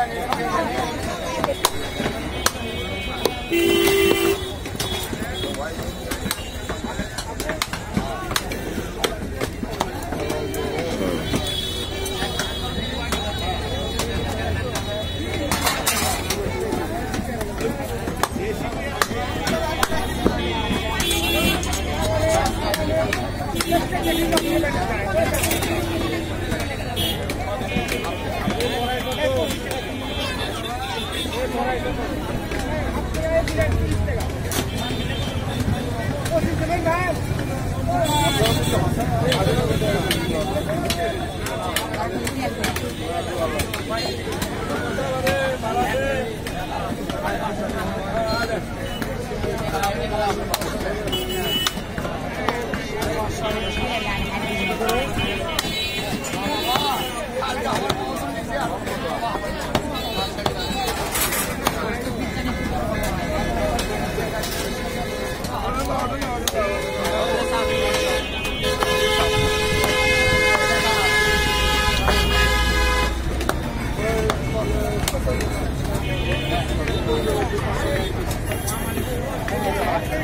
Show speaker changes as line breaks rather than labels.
Gracias.